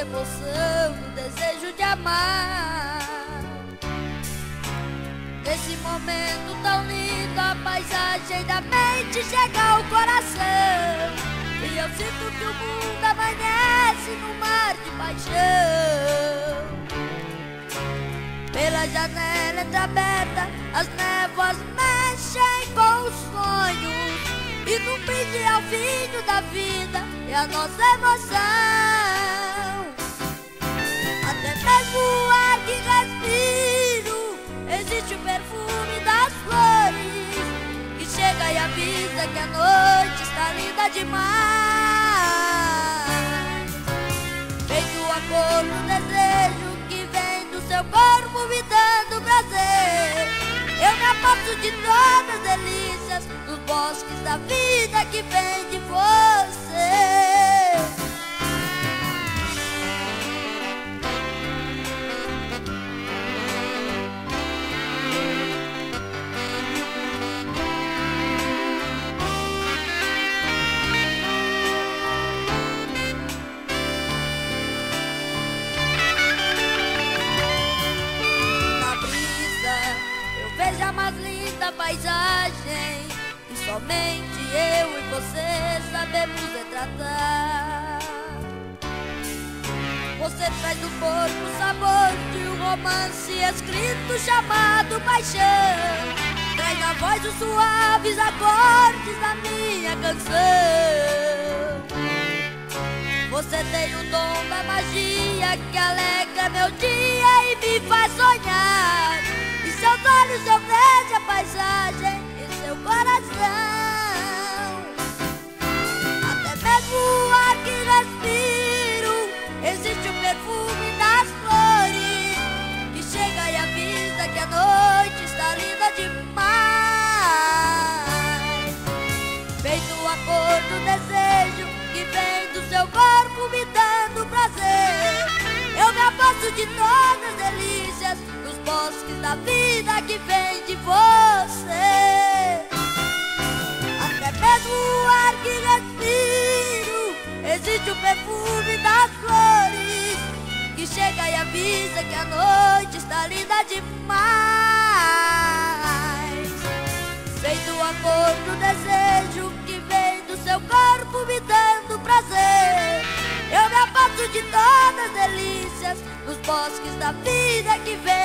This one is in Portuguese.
emoção, o desejo de amar. Nesse momento tão lindo, a paisagem da mente chega ao coração. E eu sinto que o mundo amanhece no mar de paixão. Pela janela entreaberta, as névoas mexem com os sonhos. E no brinde ao fim da vida é a nossa emoção. Avisa que a noite está linda demais. Feito a cor do desejo que vem do seu corpo me dando prazer. Eu me aposto de todas as delícias dos bosques da vida que vem de você. Mais linda paisagem que somente eu e você sabemos retratar. Você traz do corpo o sabor de um romance escrito chamado paixão. Traz na voz os suaves acordes da minha canção. Você tem o dom da magia que alegra meu dia e me faz paisagem em seu coração. Até mesmo o ar que respiro, existe o perfume das flores que chega e avisa que a noite está linda demais. Feito a cor do desejo que vem do seu corpo me dando prazer. Eu me aposto de todas as delícias dos bosques da vida que vem de você. Existe o perfume das flores que chega e avisa que a noite está linda demais. Feito a cor do desejo que vem do seu corpo me dando prazer. Eu me aposto de todas as delícias nos bosques da vida que vem.